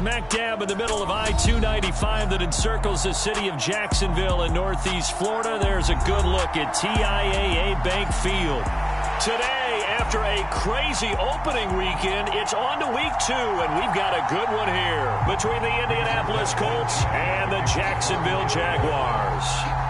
smack dab in the middle of I-295 that encircles the city of Jacksonville in northeast Florida. There's a good look at TIAA Bank Field. Today, after a crazy opening weekend, it's on to week two, and we've got a good one here between the Indianapolis Colts and the Jacksonville Jaguars.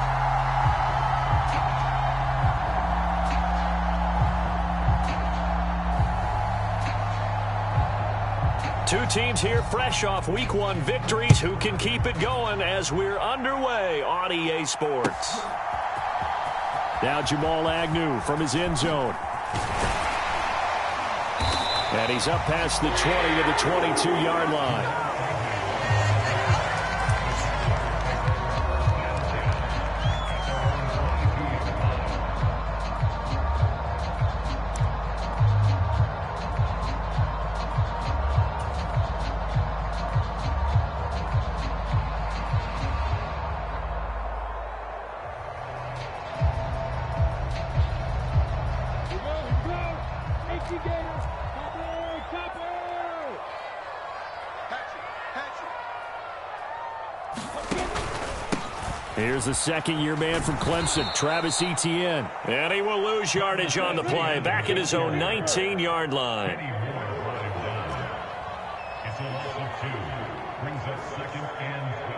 Two teams here fresh off week one victories. Who can keep it going as we're underway on EA Sports? Now Jamal Agnew from his end zone. And he's up past the 20 to the 22-yard line. The second-year man from Clemson, Travis Etienne. And he will lose yardage on the play, back at his own 19-yard line. It's a loss of two. Brings us second and 12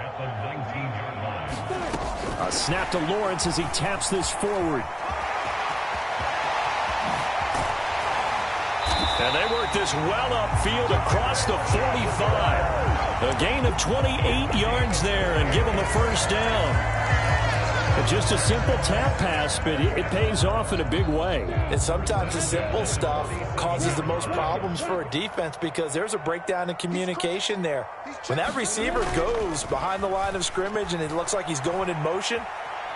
at the 19-yard line. A snap to Lawrence as he taps this forward. And they work this well upfield across the 45. A gain of 28 yards there and give them a first down. Just a simple tap pass, but it, pays off in a big way. And sometimes the simple stuff causes the most problems for a defense because there's a breakdown in communication there. When that receiver goes behind the line of scrimmage and it looks like he's going in motion,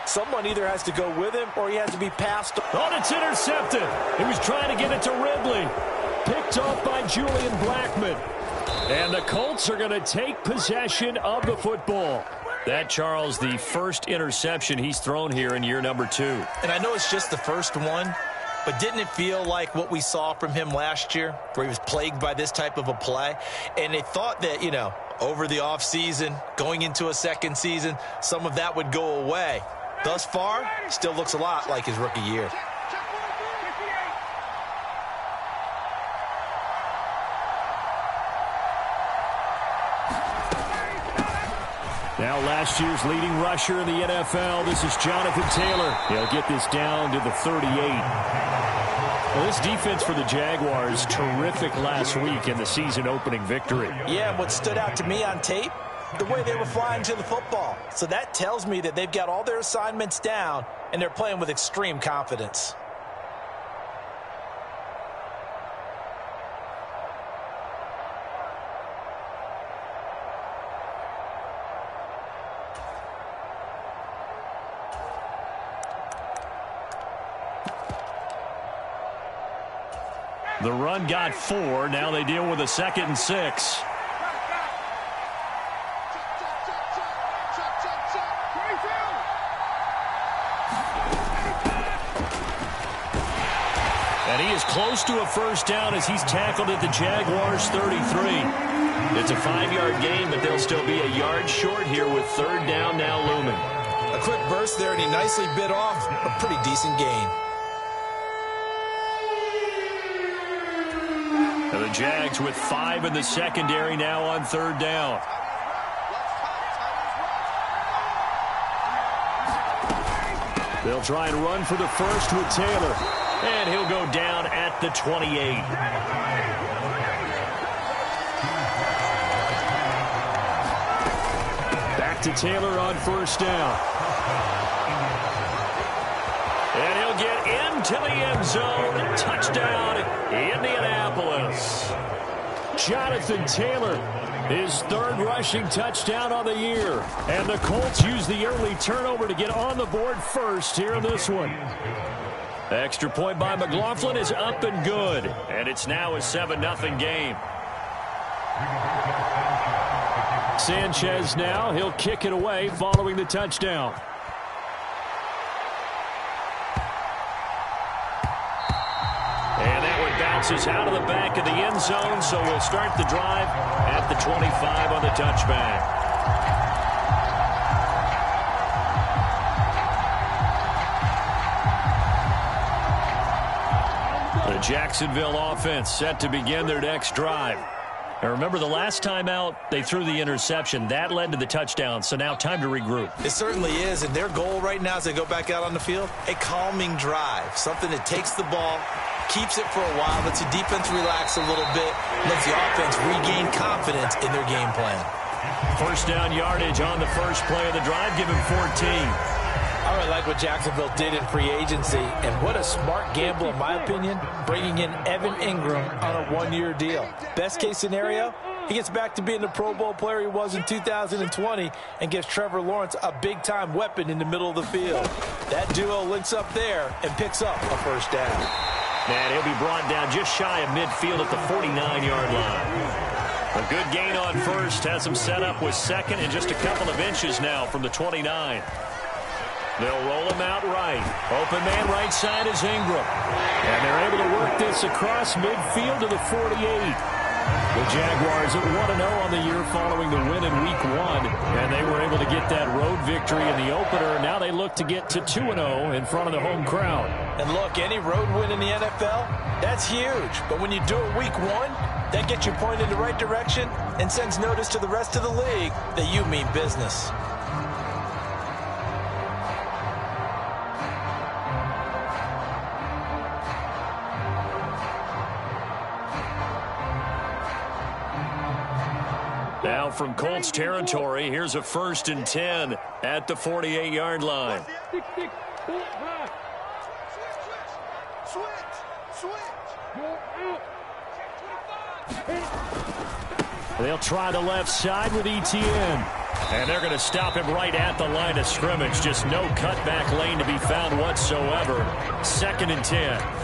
someone either has to go with him or he has to be passed. Oh, it's intercepted. He was trying to get it to Ridley. Picked off by Julian Blackmon. And the Colts are going to take possession of the football. That, Charles, the first interception he's thrown here in year number two. And I know it's just the first one, but didn't it feel like what we saw from him last year, where he was plagued by this type of a play? And they thought that, you know, over the offseason, going into a second season, some of that would go away. Thus far, still looks a lot like his rookie year. Last year's leading rusher in the NFL, this is Jonathan Taylor. He'll get this down to the 38. Well, this defense for the Jaguars, terrific last week in the season opening victory. Yeah, what stood out to me on tape, the way they were flying to the football. So that tells me that they've got all their assignments down and they're playing with extreme confidence. Run got four. Now they deal with a second and six. And he is close to a first down as he's tackled at the Jaguars 33. It's a five-yard gain, but they'll still be a yard short here with third down now looming. A quick burst there, and he nicely bit off a pretty decent gain. And the Jags with five in the secondary now on third down. They'll try and run for the first with Taylor. And he'll go down at the 28. Back to Taylor on first down. And he'll get into the end zone. Touchdown, Indianapolis. Jonathan Taylor, his third rushing touchdown on the year. And the Colts use the early turnover to get on the board first here in this one. Extra point by McLaughlin is up and good. And it's now a 7-0 game. Sanchez now, he'll kick it away following the touchdown. Bounces out of the back of the end zone, so we'll start the drive at the 25 on the touchback. The Jacksonville offense set to begin their next drive. And remember, the last time out, they threw the interception. That led to the touchdown, so now time to regroup. It certainly is, and their goal right now as they go back out on the field, a calming drive, something that takes the ball, keeps it for a while, lets the defense relax a little bit, lets the offense regain confidence in their game plan. First down yardage on the first play of the drive, give him 14. I really like what Jacksonville did in free agency, and what a smart gamble, in my opinion, bringing in Evan Engram on a one-year deal. Best case scenario, he gets back to being the Pro Bowl player he was in 2020 and gives Trevor Lawrence a big-time weapon in the middle of the field. That duo links up there and picks up a first down. And he'll be brought down just shy of midfield at the 49-yard line. A good gain on first has him set up with second and just a couple of inches now from the 29. They'll roll him out right. Open man right side is Engram. And they're able to work this across midfield to the 48. The Jaguars at 1-0 on the year following the win in week one. And they were able to get that road victory in the opener. Now they look to get to 2-0 in front of the home crowd. And look, any road win in the NFL, that's huge. But when you do it week one, that gets you pointed in the right direction and sends notice to the rest of the league that you mean business. Now from Colts territory, here's a first and 10 at the 48-yard line. They'll try the left side with Etienne. And they're going to stop him right at the line of scrimmage. Just no cutback lane to be found whatsoever. Second and 10.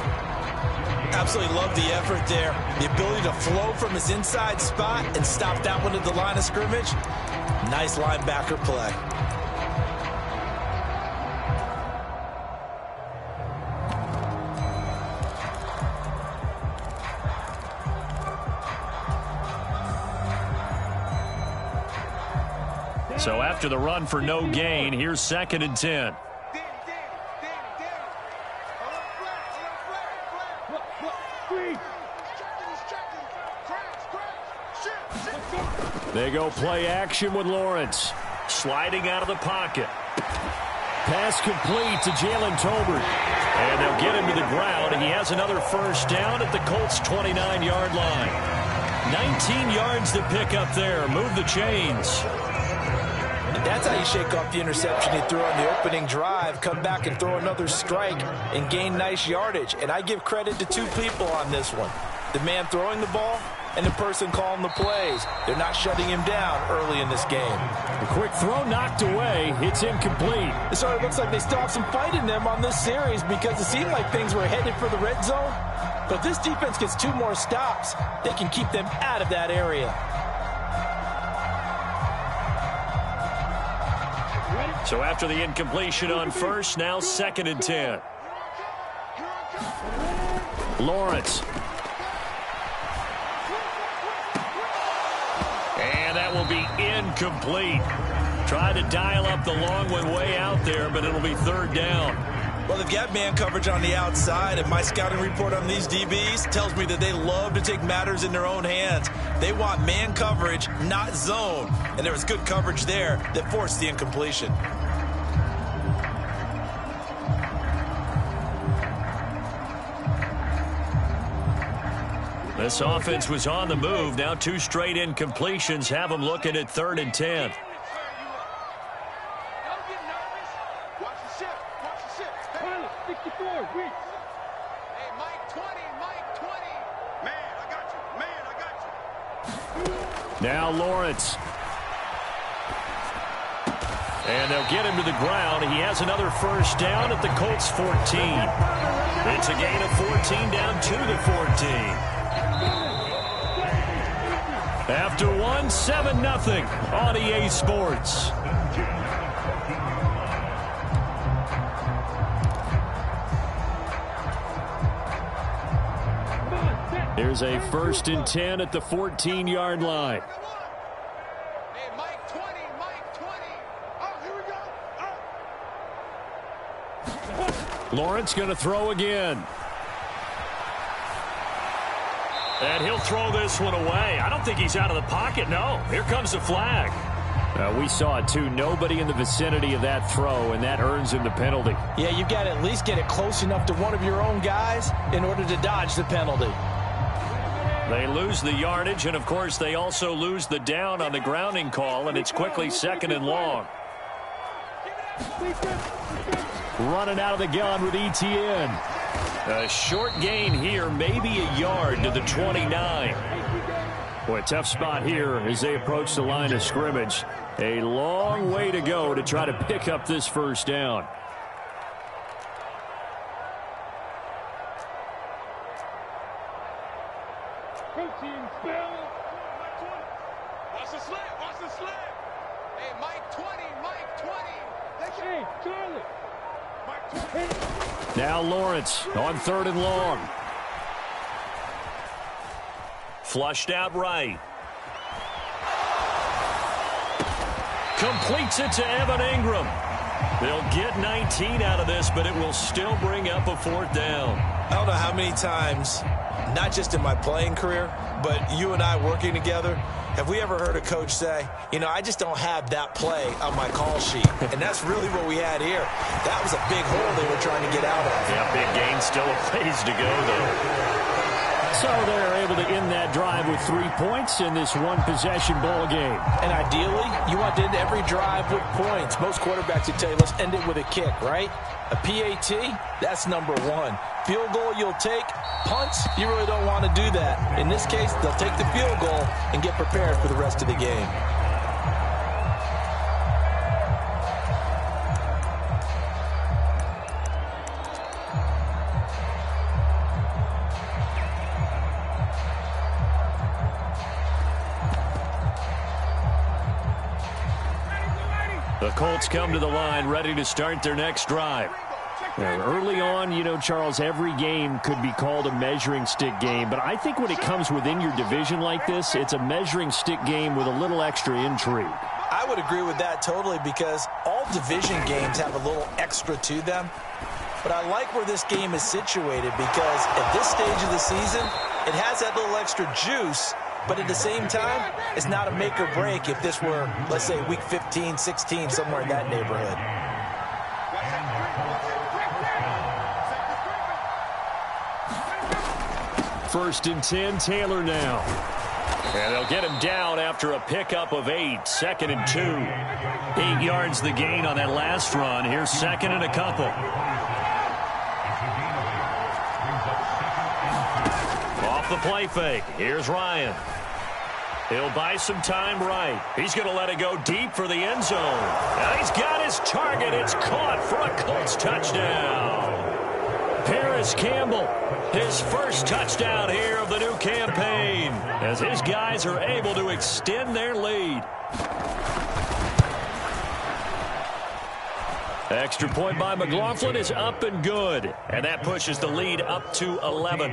Absolutely love the effort there. The ability to flow from his inside spot and stop that one at the line of scrimmage. Nice linebacker play. So after the run for no gain, here's second and 10. They go play action with Lawrence. Sliding out of the pocket. Pass complete to Jalen Tolbert. And they'll get him to the ground. And he has another first down at the Colts' 29-yard line. 19 yards to pick up there. Move the chains. That's how you shake off the interception he threw on the opening drive, come back and throw another strike and gain nice yardage. And I give credit to two people on this one. The man throwing the ball and the person calling the plays. They're not shutting him down early in this game. A quick throw knocked away. It's incomplete. So it looks like they still have some fight in them on this series because it seemed like things were headed for the red zone. But if this defense gets two more stops, they can keep them out of that area. So after the incompletion on first, now second and 10. Lawrence incomplete. Try to dial up the long one way out there, but it'll be third down. Well, they've got man coverage on the outside, and my scouting report on these DBs tells me that they love to take matters in their own hands. They want man coverage, not zone. And there was good coverage there that forced the incompletion. This offense was on the move. Now two straight incompletions have them looking at third and ten. Now Lawrence. And they'll get him to the ground. He has another first down at the Colts 14. It's a gain of 14 down to the 14. After one, 7-0 on EA Sports. Here's a first and 10 at the 14-yard line. Lawrence going to throw again. And he'll throw this one away. I don't think he's out of the pocket. No. Here comes the flag. Uh, we saw it, too. Nobody in the vicinity of that throw, and that earns him the penalty. Yeah, you've got to at least get it close enough to one of your own guys in order to dodge the penalty. They lose the yardage, and, of course, they also lose the down on the grounding call, and it's quickly second and long. Running out of the gun with Etienne. A short gain here, maybe a yard to the 29. Boy, tough spot here as they approach the line of scrimmage. A long way to go to try to pick up this first down. Watch the slant, watch the slant. Hey, Mike 20, Mike 20. Hey, Charlie. Mike 20. Now Lawrence on third and long. Flushed out right. Completes it to Evan Engram. They'll get 19 out of this, but it will still bring up a fourth down. I don't know how many times, not just in my playing career, but you and I working together, have we ever heard a coach say, you know, I just don't have that play on my call sheet. and that's really what we had here. That was a big hole they were trying to get out of. Yeah, still a ways to go, though. So they're able to end that drive with three points in this one-possession ball game. And ideally, you want to end every drive with points. Most quarterbacks would tell you, let's end it with a kick, right? A PAT, that's number one. Field goal you'll take. Punts, you really don't want to do that. In this case, they'll take the field goal and get prepared for the rest of the game. Colts come to the line ready to start their next drive. Now, early on, you know, Charles, every game could be called a measuring stick game, but I think when it comes within your division like this, it's a measuring stick game with a little extra intrigue. I would agree with that totally because all division games have a little extra to them. But I like where this game is situated because at this stage of the season, it has that little extra juice but at the same time, it's not a make or break if this were, let's say, week 15, 16, somewhere in that neighborhood. First and 10, Taylor now. And they'll get him down after a pickup of eight. Second and two. Eight yards the gain on that last run. Here's second and a couple. The play fake. Here's Ryan. He'll buy some time right. He's going to let it go deep for the end zone. Now he's got his target. It's caught for a Colts touchdown. Parris Campbell, his first touchdown here of the new campaign, as his guys are able to extend their lead. Extra point by McLaughlin is up and good, and that pushes the lead up to 11.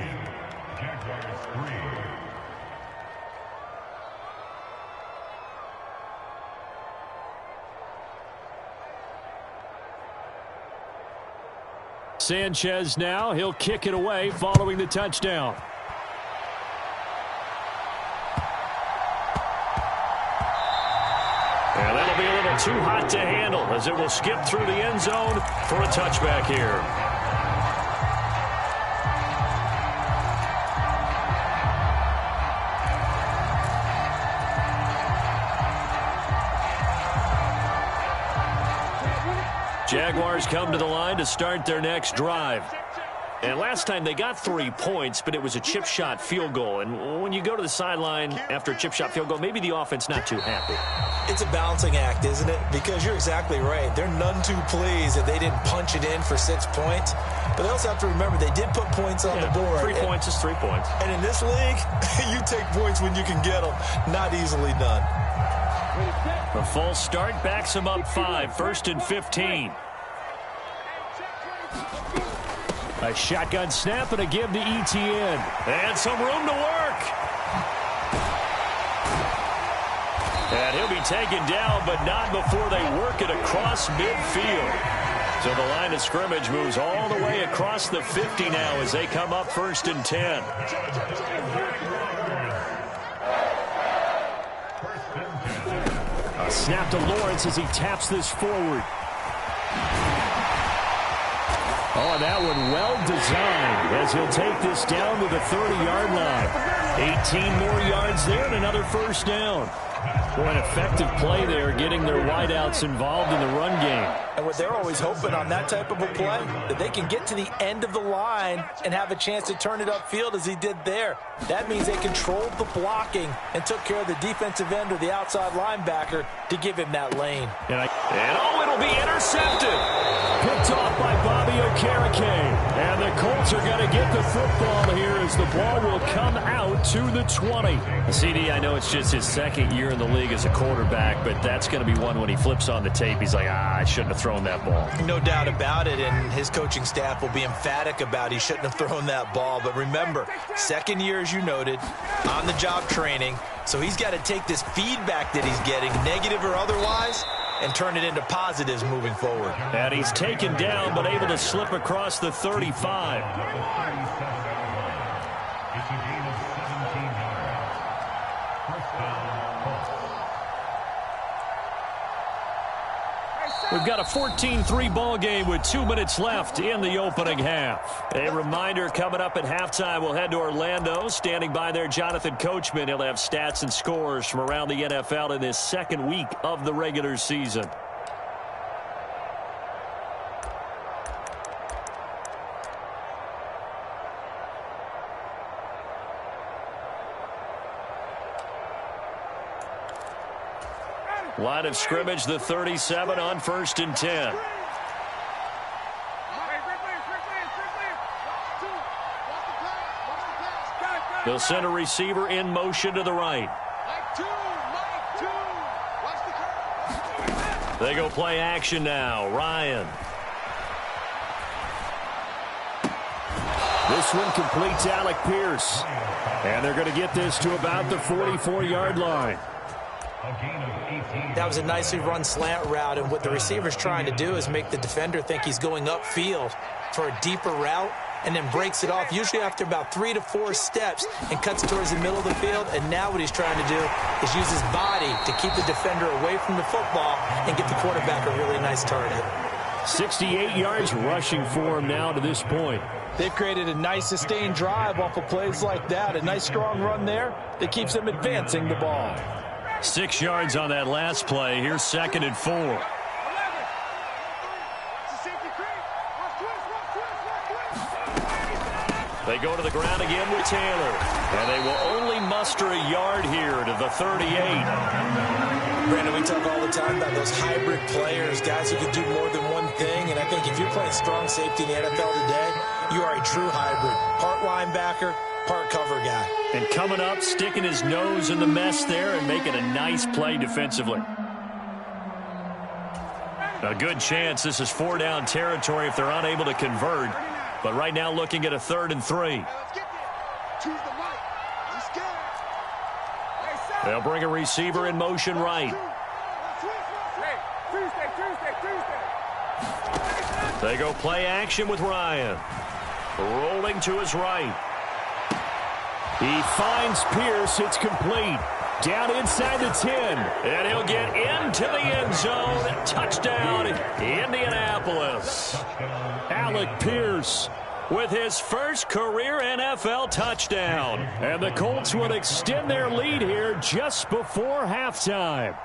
Sanchez now. He'll kick it away following the touchdown. And that'll be a little too hot to handle as it will skip through the end zone for a touchback here. Jaguars come to the line to start their next drive. And last time they got three points, but it was a chip shot field goal. And when you go to the sideline after a chip shot field goal, maybe the offense not too happy. It's a balancing act, isn't it? Because you're exactly right. They're none too pleased that they didn't punch it in for six points. But they also have to remember they did put points on yeah, the board. Three and, points is three points. And in this league, you take points when you can get them. Not easily done. The false start backs them up five. First and 15. A shotgun snap and a give to Etienne. And some room to work. And he'll be taken down, but not before they work it across midfield. So the line of scrimmage moves all the way across the 50 now as they come up first and 10. A snap to Lawrence as he taps this forward. Oh, and that one well designed as he'll take this down to the 30-yard line. 18 more yards there and another first down. Boy, an effective play there, getting their wideouts involved in the run game. And what they're always hoping on that type of a play, that they can get to the end of the line and have a chance to turn it upfield as he did there. That means they controlled the blocking and took care of the defensive end or the outside linebacker to give him that lane. And, I, and oh, it'll be intercepted. Picked off by Bobby Okereke. And the Colts are going to get the football here as the ball will come out to the 20. CD, I know it's just his second year in the league as a quarterback, but that's going to be one when he flips on the tape. He's like, ah, I shouldn't have thrown that ball. No doubt about it, and his coaching staff will be emphatic about he shouldn't have thrown that ball. But remember, second year, as you noted, on-the-job training, so he's got to take this feedback that he's getting, negative or otherwise, and turn it into positives moving forward. And he's taken down, but able to slip across the 35. We've got a 14-3 ball game with two minutes left in the opening half. A reminder coming up at halftime, we'll head to Orlando. Standing by there, Jonathan Coachman. He'll have stats and scores from around the NFL in this second week of the regular season. Line of scrimmage, the 37 on first and 10. They'll send a receiver in motion to the right. They go play action now. Ryan. This one completes Alec Pierce. And they're going to get this to about the 44-yard line. That was a nicely run slant route, and what the receiver's trying to do is make the defender think he's going upfield for a deeper route and then breaks it off, usually after about three to four steps, and cuts towards the middle of the field. And now what he's trying to do is use his body to keep the defender away from the football and get the quarterback a really nice target. 68 yards rushing for him now to this point. They've created a nice sustained drive off of plays like that. A nice strong run there that keeps them advancing the ball. Six yards on that last play. Here's second and four. They go to the ground again with Taylor. And they will only muster a yard here to the 38. Brandon, we talk all the time about those hybrid players, guys who can do more than one thing. And I think if you're playing strong safety in the NFL today, you are a true hybrid. Part linebacker, part cover guy. And coming up, sticking his nose in the mess there and making a nice play defensively. A good chance this is four down territory if they're unable to convert. But right now looking at a third and three. They'll bring a receiver in motion right. They go play action with Ryan. Rolling to his right. He finds Pierce. It's complete. Down inside the 10. And he'll get into the end zone. Touchdown, Indianapolis. Alec Pierce with his first career NFL touchdown. And the Colts would extend their lead here just before halftime.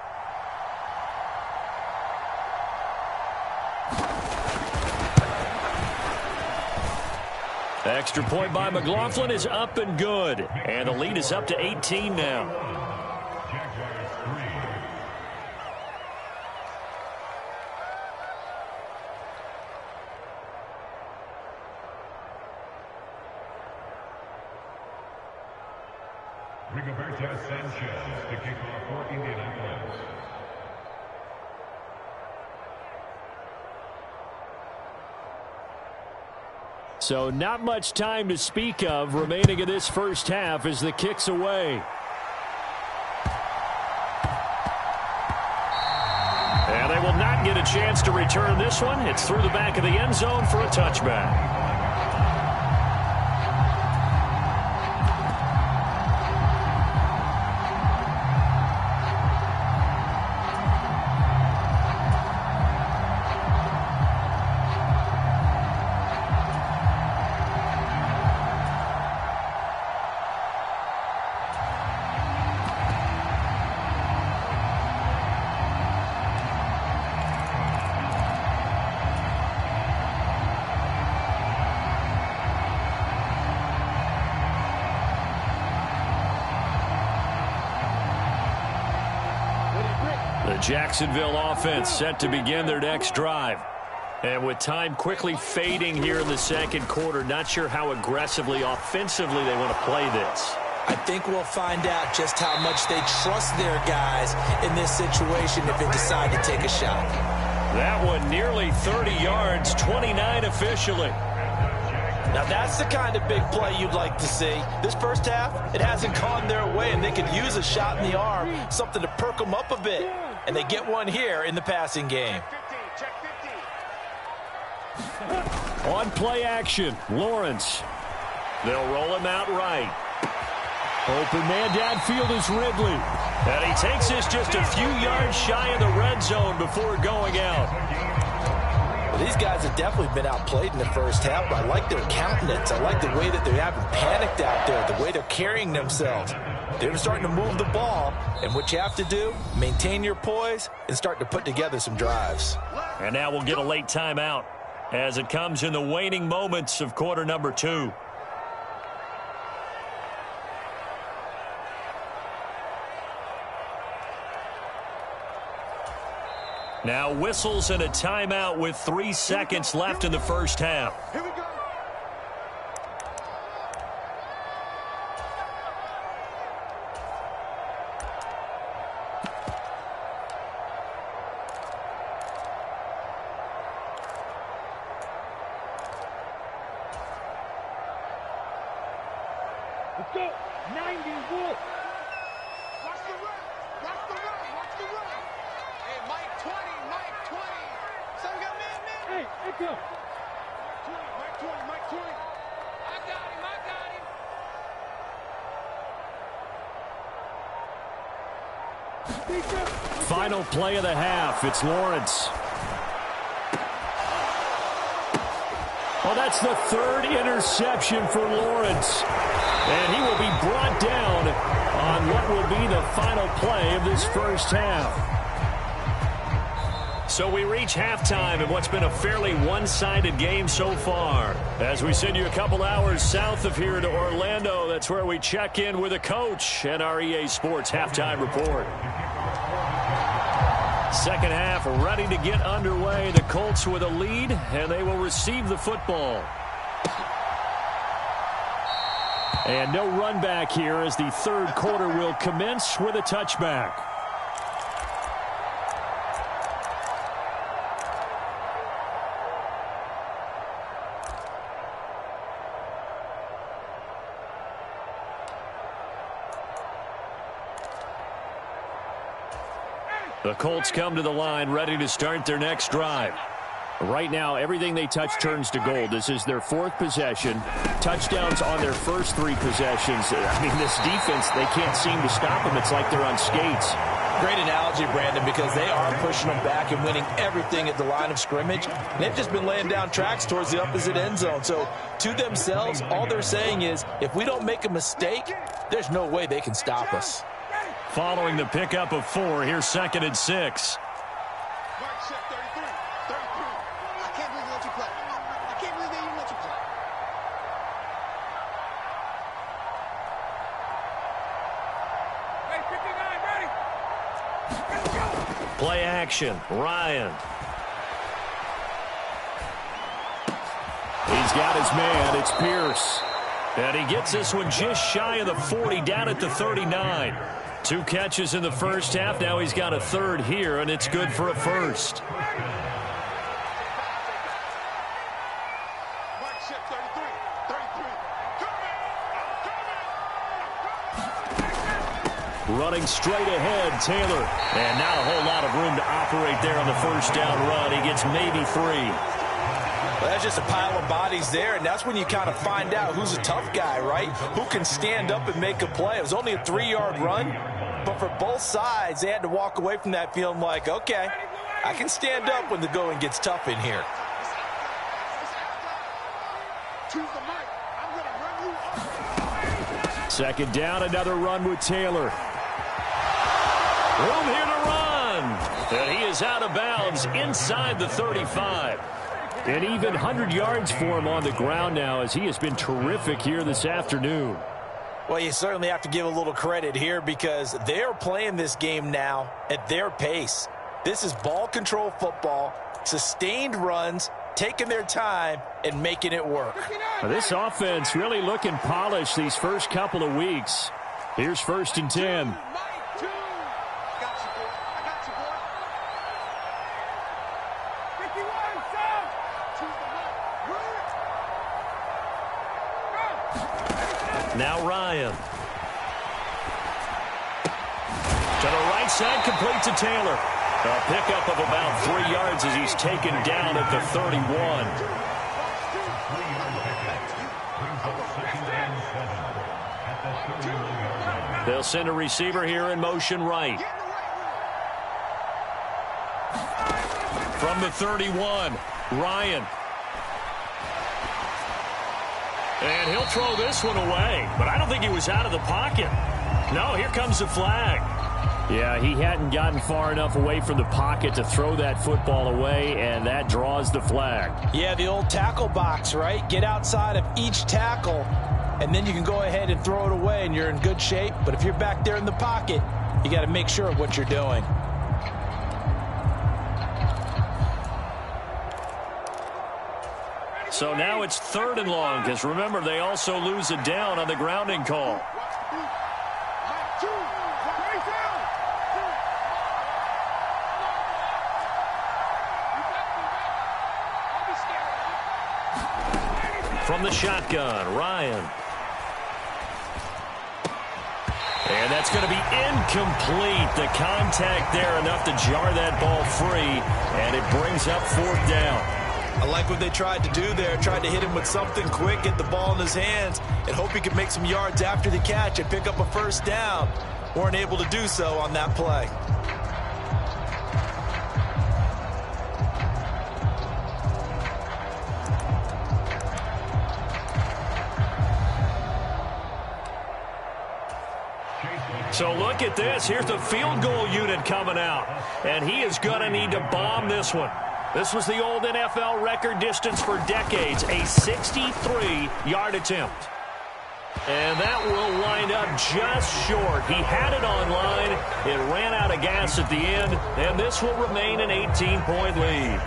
Extra point by McLaughlin is up and good. And the lead is up to 18 now. Rigoberto Sanchez to kick off for Indianapolis. So not much time to speak of remaining in this first half as the kick's away. And they will not get a chance to return this one. It's through the back of the end zone for a touchback. Jacksonville offense set to begin their next drive. And with time quickly fading here in the second quarter, not sure how aggressively, offensively they want to play this. I think we'll find out just how much they trust their guys in this situation if they decide to take a shot. That one nearly 30 yards, 29 officially. Now that's the kind of big play you'd like to see. This first half, it hasn't gone their way, and they could use a shot in the arm, something to perk them up a bit. And they get one here in the passing game. On play action, Lawrence. They'll roll him out right. Open man downfield is Ridley. And he takes this just a few yards shy of the red zone before going out. Well, these guys have definitely been outplayed in the first half, but I like their countenance. I like the way that they haven't panicked out there, the way they're carrying themselves. They're starting to move the ball, and what you have to do, maintain your poise and start to put together some drives. And now we'll get a late timeout as it comes in the waning moments of quarter number two. Now whistles and a timeout with three seconds left in the first half. Final play of the half. It's Lawrence. Well, that's the third interception for Lawrence. And he will be brought down on what will be the final play of this first half. So we reach halftime in what's been a fairly one-sided game so far. As we send you a couple hours south of here to Orlando, that's where we check in with a coach and our EA Sports halftime report. Second half ready to get underway. The Colts with a lead, and they will receive the football. And no run back here as the third quarter will commence with a touchback. The Colts come to the line ready to start their next drive. Right now, everything they touch turns to gold. This is their fourth possession. Touchdowns on their first three possessions. I mean, this defense, they can't seem to stop them. It's like they're on skates. Great analogy, Brandon, because they are pushing them back and winning everything at the line of scrimmage. they've just been laying down tracks towards the opposite end zone. So to themselves, all they're saying is, if we don't make a mistake, there's no way they can stop us. Following the pickup of four, here's second and six. Play action. Ryan. He's got his man. It's Pierce. And he gets this one just shy of the 40, down at the 39. Two catches in the first half. Now he's got a third here, and it's good for a first. Running straight ahead, Taylor. And not a whole lot of room to operate there on the first down run. He gets maybe three. Well, that's just a pile of bodies there, and that's when you kind of find out who's a tough guy, right? Who can stand up and make a play. It was only a three-yard run, for both sides, they had to walk away from that feeling like, okay, I can stand up when the going gets tough in here. Second down, another run with Taylor. Room here to run. And he is out of bounds inside the 35. And even 100 yards for him on the ground now as he has been terrific here this afternoon. Well, you certainly have to give a little credit here because they're playing this game now at their pace. This is ball control football, sustained runs, taking their time and making it work. This offense really looking polished these first couple of weeks. Here's first and 10. Now Ryan. To the right side, complete to Taylor. A pickup of about three yards as he's taken down at the 31. They'll send a receiver here in motion right. From the 31, Ryan. And he'll throw this one away. But I don't think he was out of the pocket. No, here comes the flag. Yeah, he hadn't gotten far enough away from the pocket to throw that football away, and that draws the flag. Yeah, the old tackle box, right? Get outside of each tackle, and then you can go ahead and throw it away, and you're in good shape. But if you're back there in the pocket, you got to make sure of what you're doing. So now it's third and long, because remember, they also lose it down on the grounding call. From the shotgun, Ryan. And that's going to be incomplete. The contact there enough to jar that ball free, and it brings up fourth down. I like what they tried to do there. Tried to hit him with something quick, get the ball in his hands, and hope he could make some yards after the catch and pick up a first down. Weren't able to do so on that play. So look at this. Here's the field goal unit coming out. And he is going to need to bomb this one. This was the old NFL record distance for decades, a 63-yard attempt. And that will wind up just short. He had it on line. It ran out of gas at the end, and this will remain an 18-point lead.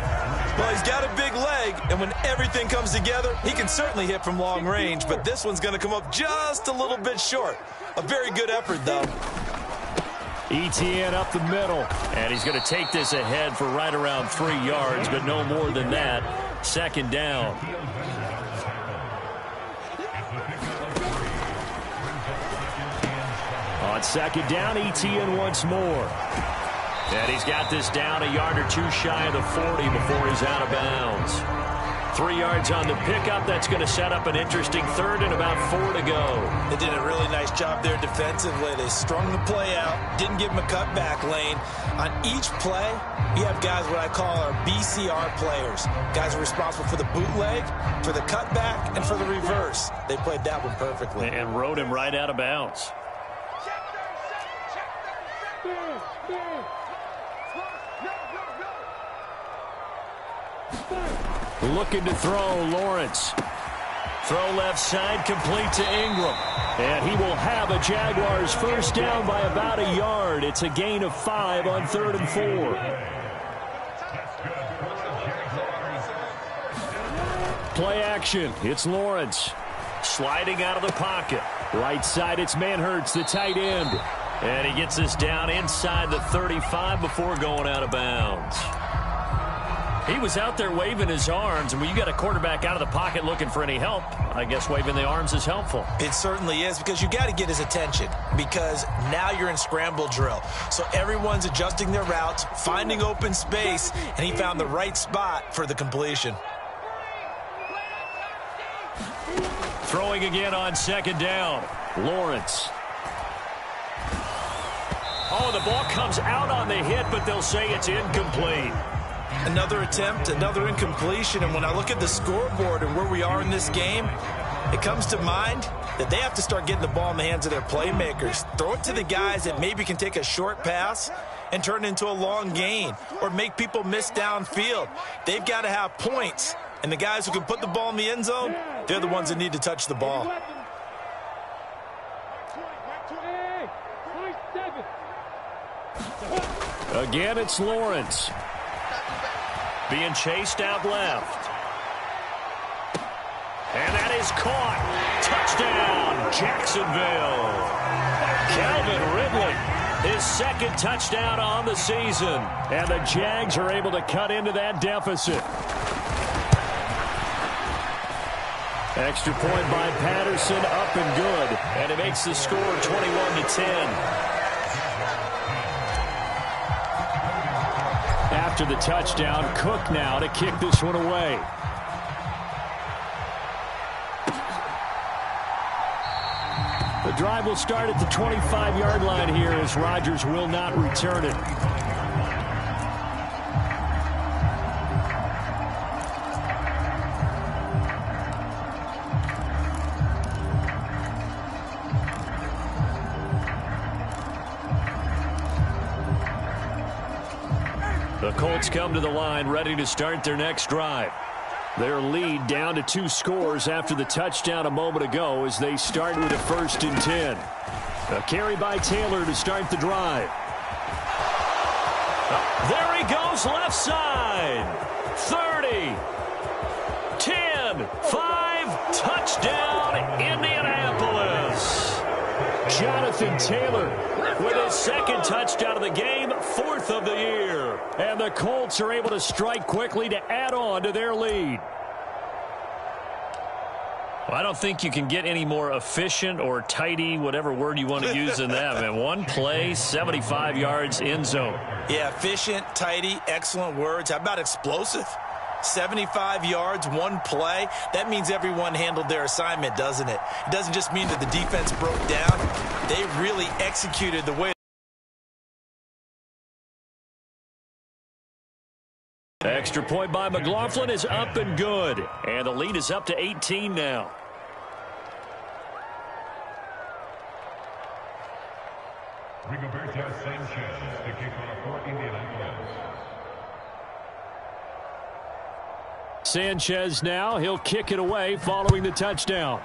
Well, he's got a big leg, and when everything comes together, he can certainly hit from long range, but this one's going to come up just a little bit short. A very good effort, though. Etienne up the middle, and he's going to take this ahead for right around three yards, but no more than that. Second down. On second down, Etienne once more. And he's got this down a yard or two shy of the 40 before he's out of bounds. Three yards on the pickup. That's going to set up an interesting third and about four to go. They did a really nice job there defensively. They strung the play out, didn't give him a cutback lane. On each play, you have guys what I call our BCR players. Guys are responsible for the bootleg, for the cutback, and for the reverse. They played that one perfectly. And rode him right out of bounds. Looking to throw, Lawrence. Throw left side, complete to Engram. And he will have a Jaguars first down by about a yard. It's a gain of five on third and four. Play action. It's Lawrence. Sliding out of the pocket. Right side, it's Manhertz, the tight end. And he gets this down inside the 35 before going out of bounds. He was out there waving his arms, and when you got a quarterback out of the pocket looking for any help, I guess waving the arms is helpful. It certainly is because you got to get his attention because now you're in scramble drill. So everyone's adjusting their routes, finding open space, and he found the right spot for the completion. Throwing again on second down. Lawrence. Oh, the ball comes out on the hit, but they'll say it's incomplete. Another attempt, another incompletion, and when I look at the scoreboard and where we are in this game, it comes to mind that they have to start getting the ball in the hands of their playmakers. Throw it to the guys that maybe can take a short pass and turn it into a long gain or make people miss downfield. They've got to have points, and the guys who can put the ball in the end zone, they're the ones that need to touch the ball. Again, it's Lawrence. Being chased out left. And that is caught. Touchdown, Jacksonville. Calvin Ridley, his second touchdown on the season. And the Jags are able to cut into that deficit. Extra point by Patterson, up and good. And it makes the score 21 to 10. After the touchdown, Cooke now to kick this one away. The drive will start at the 25-yard line here as Rodgers will not return it. Colts come to the line ready to start their next drive. Their lead down to two scores after the touchdown a moment ago as they start with a first and 10. A carry by Taylor to start the drive. There he goes left side. 30, 10, 5, touchdown Indianapolis. Jonathan Taylor with his second touchdown of the game, fourth of the year. And the Colts are able to strike quickly to add on to their lead. Well, I don't think you can get any more efficient or tidy, whatever word you want to use in that. Man, one play, 75 yards in zone. Yeah, efficient, tidy, excellent words. How about explosive? 75 yards, one play. That means everyone handled their assignment, doesn't it? It doesn't just mean that the defense broke down. They really executed the way. Extra point by McLaughlin is up and good. And the lead is up to 18 now. Rigoberto Sanchez to kick off for Indianapolis. Sanchez now. He'll kick it away following the touchdown.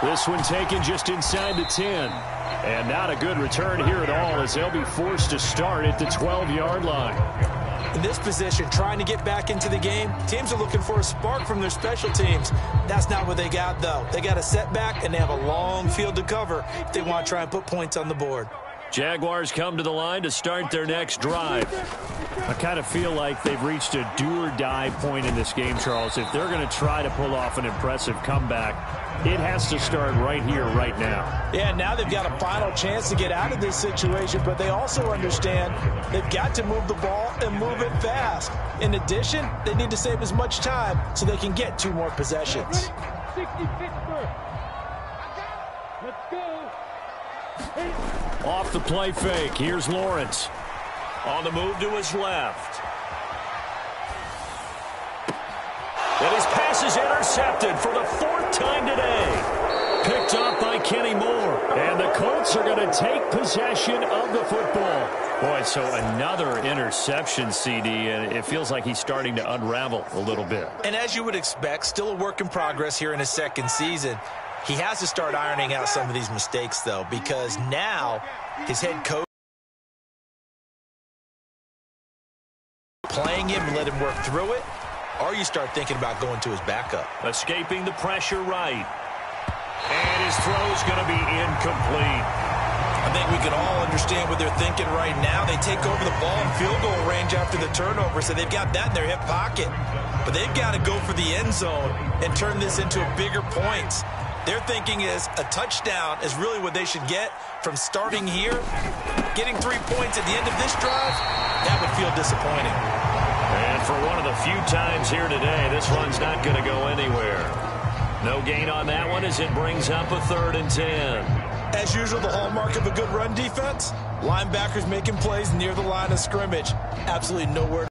This one taken just inside the 10. And not a good return here at all as they'll be forced to start at the 12-yard line. In this position, trying to get back into the game, teams are looking for a spark from their special teams. That's not what they got, though. They got a setback, and they have a long field to cover if they want to try and put points on the board. Jaguars come to the line to start their next drive. I kind of feel like they've reached a do-or-die point in this game, Charles. If they're going to try to pull off an impressive comeback, it has to start right here, right now. Yeah, now they've got a final chance to get out of this situation, but they also understand they've got to move the ball and move it fast. In addition, they need to save as much time so they can get two more possessions. 60 Pittsburgh. Let's go. Off the play fake, here's Lawrence. On the move to his left. And his pass is intercepted for the fourth time today. Picked up by Kenny Moore. And the Colts are going to take possession of the football. Boy, so another interception, CD, and it feels like he's starting to unravel a little bit. And as you would expect, still a work in progress here in his second season. He has to start ironing out some of these mistakes, though, because now his head coach playing him and let him work through it, or you start thinking about going to his backup. Escaping the pressure right. And his throw is going to be incomplete. I think we can all understand what they're thinking right now. They take over the ball in field goal range after the turnover, so they've got that in their hip pocket. But they've got to go for the end zone and turn this into a bigger points. Their thinking is a touchdown is really what they should get from starting here. Getting three points at the end of this drive, that would feel disappointing. And for one of the few times here today, this run's not going to go anywhere. No gain on that one as it brings up a third and ten. As usual, the hallmark of a good run defense, linebackers making plays near the line of scrimmage. Absolutely nowhere